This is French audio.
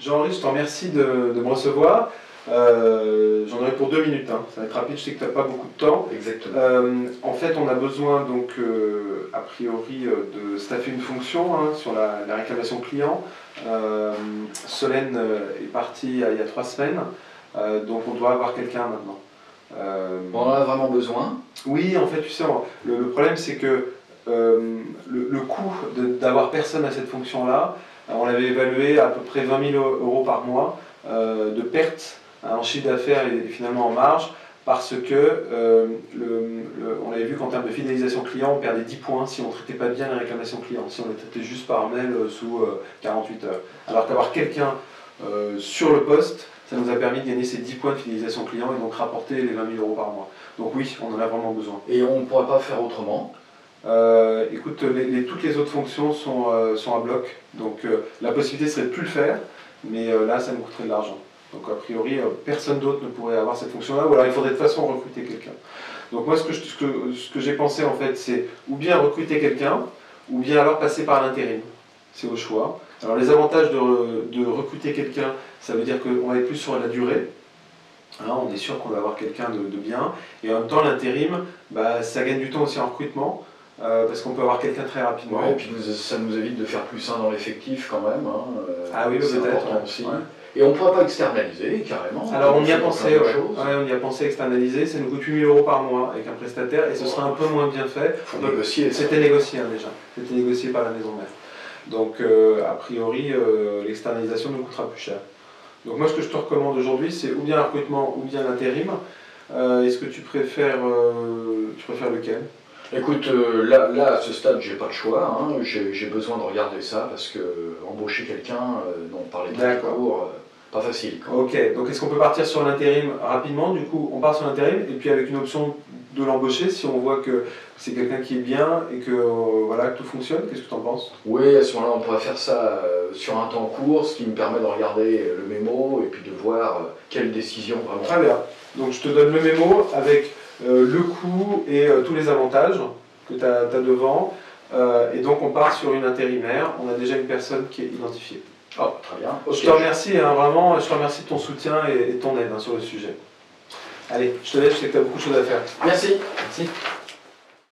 Jean-Henri, je te remercie de, me recevoir. Euh, j'en aurai pour deux minutes, hein. ça va être rapide, je sais que tu n'as pas beaucoup de temps. Exactement. Euh, en fait, on a besoin, donc, euh, a priori, de staffer une fonction hein, sur la, réclamation client. Solène est partie il y a trois semaines, donc on doit avoir quelqu'un maintenant. on en a vraiment besoin Oui, en fait, tu sais, le, problème c'est que le, le, coût d'avoir personne à cette fonction-là, on l'avait évalué à peu près 20 000 euros par mois de perte en chiffre d'affaires et finalement en marge, parce que euh, on avait vu qu'en termes de fidélisation client, on perdait 10 points si on ne traitait pas bien les réclamations clients, si on les traitait juste par mail euh, sous 48 euh, heures. Alors qu'avoir quelqu'un sur le poste, ça nous a permis de gagner ces 10 points de fidélisation client et donc rapporter les 20 000 euros par mois. Donc oui, on en a vraiment besoin. Et on ne pourrait pas faire autrement? Écoute, toutes les autres fonctions sont, sont à bloc, donc la possibilité serait de plus le faire, mais là ça nous coûterait de l'argent. Donc a priori, euh, personne d'autre ne pourrait avoir cette fonction-là, ou alors il faudrait de toute façon recruter quelqu'un. Donc moi, ce que, ce que, j'ai pensé en fait, c'est ou bien recruter quelqu'un, ou bien alors passer par l'intérim. C'est au choix. Alors les avantages de, recruter quelqu'un, ça veut dire qu'on va être plus sur la durée. Hein, on est sûr qu'on va avoir quelqu'un de, bien. Et en même temps, l'intérim, bah, ça gagne du temps aussi en recrutement. Euh, parce qu'on peut avoir quelqu'un très rapidement. et puis ça nous évite de faire plus un dans l'effectif quand même. Hein, euh, ah oui, peut-être. aussi. Et on ne pourrait pas externaliser carrément. Alors on y a pensé, on y a pensé externaliser, ça nous coûte 8000 euros par mois avec un prestataire et ce sera un peu moins bien fait. négocier. C'était négocié hein, déjà, c'était négocié par la maison mère. Donc euh, a priori euh, l'externalisation nous coûtera plus cher. Donc moi ce que je te recommande aujourd'hui c'est ou bien un recrutement ou bien l'intérim. Euh, est-ce que tu préfères, tu préfères lequel? Écoute, là, là, à ce stade, j'ai pas le choix. Hein. J'ai besoin de regarder ça parce que embaucher quelqu'un dont on parlait cours, pas facile. Ok, donc est-ce qu'on peut partir sur l'intérim rapidement? Du coup, on part sur l'intérim et puis avec une option de l'embaucher si on voit que c'est quelqu'un qui est bien et que euh, voilà tout fonctionne? Qu'est-ce que tu en penses? Oui, à ce moment-là, on pourrait faire ça euh, sur un temps court, ce qui me permet de regarder le mémo et puis de voir euh, quelle décision vraiment. Très bien. Donc je te donne le mémo avec le coût et tous les avantages que tu as, devant. et donc on part sur une intérimaire. On a déjà une personne qui est identifiée. Oh, très bien. Je te remercie, hein, vraiment, je te remercie de ton soutien et, ton aide hein, sur le sujet. Allez, je te laisse, je sais que tu as beaucoup de choses à faire. Merci. Merci.